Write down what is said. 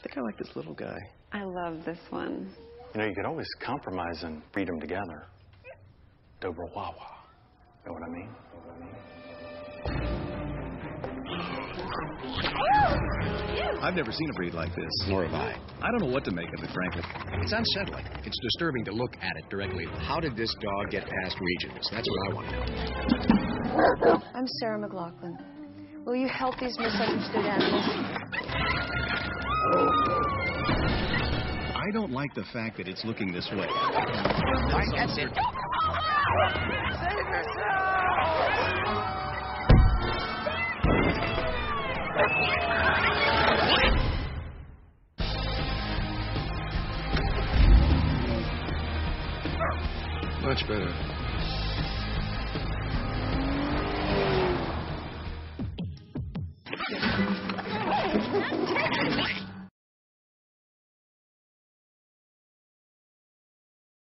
I think I like this little guy. I love this one. You know, you could always compromise and breed them together. Doberhuahua. Know what I mean? Know what I mean? I've never seen a breed like this. Nor have I. I don't know what to make of it, frankly. It's unsettling. It's disturbing to look at it directly. How did this dog get past regions? That's what I want to know. I'm Sarah McLachlan. Will you help these misunderstood animals? I don't like the fact that it's looking this way. That's it. Much better.